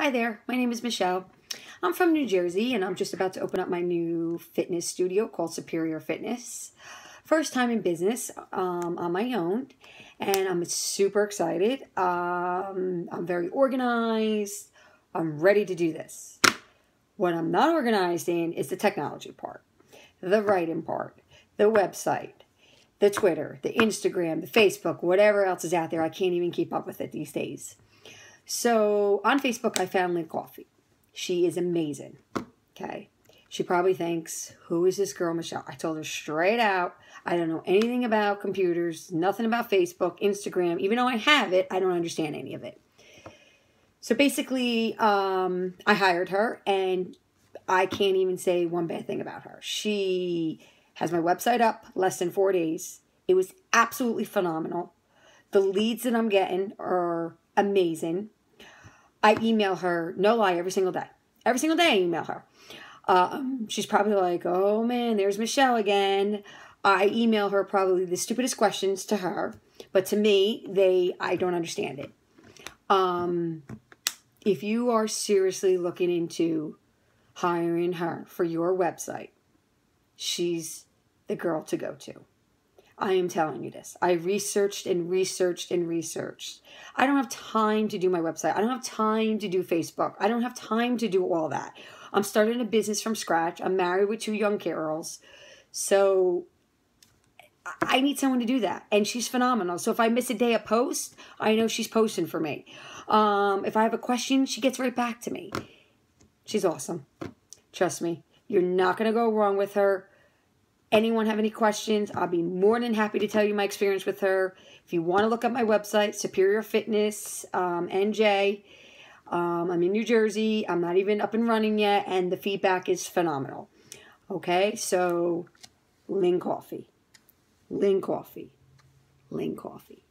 Hi there, my name is Michelle. I'm from New Jersey and I'm just about to open up my new fitness studio called Superior Fitness. First time in business um, on my own and I'm super excited. Um, I'm very organized. I'm ready to do this. What I'm not organized in is the technology part, the writing part, the website, the Twitter, the Instagram, the Facebook, whatever else is out there. I can't even keep up with it these days. So on Facebook, I found Lynn Coffey. She is amazing. Okay. She probably thinks, who is this girl, Michelle? I told her straight out, I don't know anything about computers, nothing about Facebook, Instagram. Even though I have it, I don't understand any of it. So basically, um, I hired her and I can't even say one bad thing about her. She has my website up less than four days. It was absolutely phenomenal. The leads that I'm getting are amazing. I email her, no lie, every single day. Every single day I email her. Um, she's probably like, oh man, there's Michelle again. I email her probably the stupidest questions to her, but to me, they I don't understand it. Um, if you are seriously looking into hiring her for your website, she's the girl to go to. I am telling you this. I researched and researched and researched. I don't have time to do my website. I don't have time to do Facebook. I don't have time to do all that. I'm starting a business from scratch. I'm married with two young girls. So I need someone to do that. And she's phenomenal. So if I miss a day of post, I know she's posting for me. Um, if I have a question, she gets right back to me. She's awesome. Trust me. You're not going to go wrong with her anyone have any questions, I'll be more than happy to tell you my experience with her. If you want to look up my website, Superior Fitness um, NJ, um, I'm in New Jersey. I'm not even up and running yet, and the feedback is phenomenal. Okay, so Lynn Coffey, Lynn Coffey, Lynn Coffey.